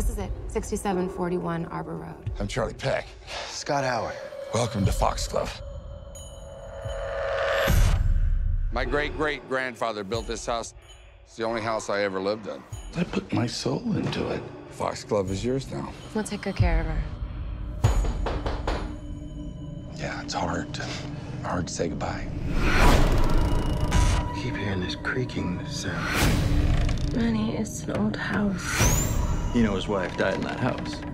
6741 Arbor Road. I'm Charlie Peck. Scott Howard. Welcome to Foxglove. My great great grandfather built this house. It's the only house I ever lived in. I put my soul into it. Foxglove is yours now. We'll take good care of her. Yeah, it's hard to, hard to say goodbye. I keep hearing this creaking sound. Manny, it's an old house. You know his wife died in that house.